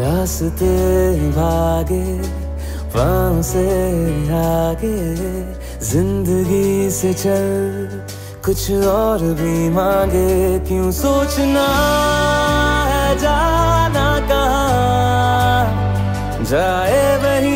रास्ते भागे पाँव से आगे, ज़िंदगी से चल, कुछ और भी मांगे, क्यों सोचना है जाना जाए वही